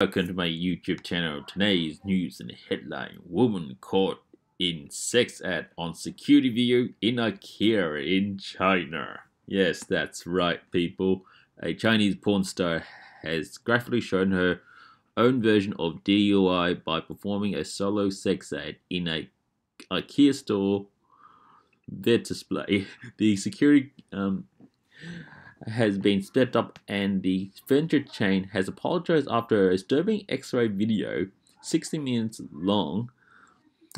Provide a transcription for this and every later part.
Welcome to my YouTube channel. Today's news and headline Woman caught in sex ad on security video in IKEA in China. Yes, that's right, people. A Chinese porn star has graphically shown her own version of DIY by performing a solo sex ad in a IKEA store vet display. The security um, has been stepped up and the furniture chain has apologized after a disturbing x-ray video 60 minutes long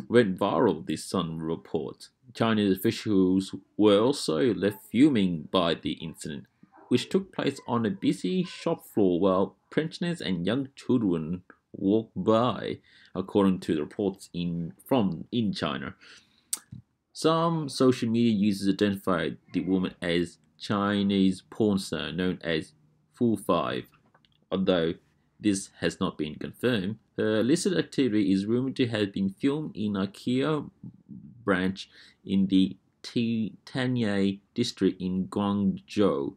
went viral this sun reports chinese officials were also left fuming by the incident which took place on a busy shop floor while pensioners and young children walked by according to the reports in from in china. Some social media users identified the woman as Chinese porn star known as Full Five. Although this has not been confirmed, her illicit activity is rumored to have been filmed in IKEA branch in the Tianhe district in Guangzhou,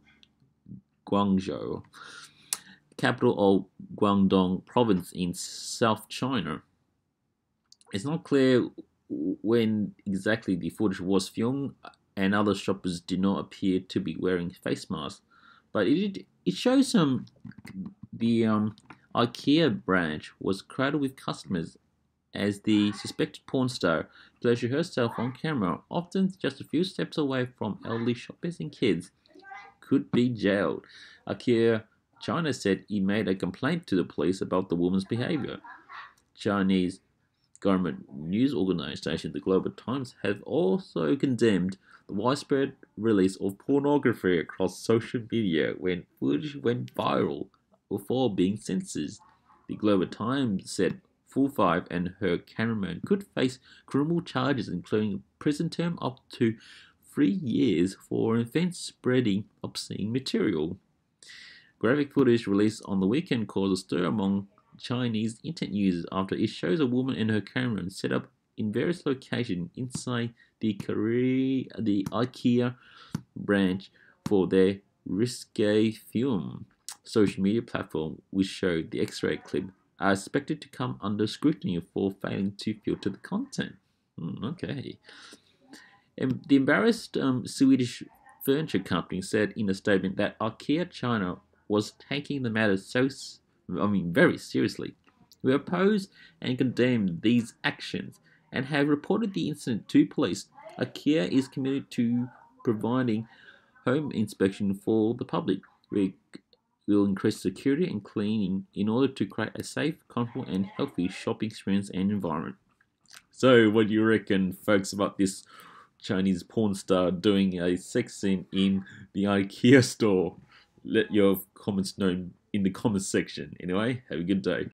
Guangzhou, capital of Guangdong province in South China. It's not clear when exactly the footage was filmed and other shoppers do not appear to be wearing face masks. But it it shows some the um, IKEA branch was crowded with customers as the suspected porn star pleasured herself on camera, often just a few steps away from elderly shoppers and kids, could be jailed. IKEA China said he made a complaint to the police about the woman's behavior. Chinese government news organization, the Global Times, have also condemned the widespread release of pornography across social media when footage went viral before being censored. The Global Times said Full Five and her cameraman could face criminal charges, including a prison term up to three years for an offense spreading obscene material. Graphic footage released on the weekend caused a stir among Chinese internet users after it shows a woman and her camera set up in various locations inside the Korea, the IKEA branch for their risque film social media platform, which showed the X-ray clip, are expected to come under scrutiny for failing to filter the content. Hmm, okay. And the embarrassed um, Swedish furniture company said in a statement that IKEA China was taking the matter so I mean, very seriously. We oppose and condemn these actions and have reported the incident to police. IKEA is committed to providing home inspection for the public. We will increase security and cleaning in order to create a safe, comfortable, and healthy shopping experience and environment. So, what do you reckon, folks, about this Chinese porn star doing a sex scene in the IKEA store? Let your comments know in the comments section. Anyway, have a good day.